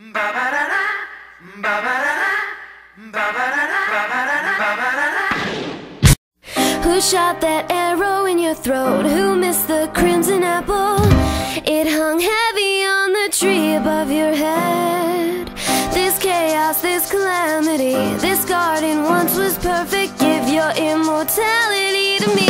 Who shot that arrow in your throat? Who missed the crimson apple? It hung heavy on the tree above your head This chaos, this calamity This garden once was perfect Give your immortality to me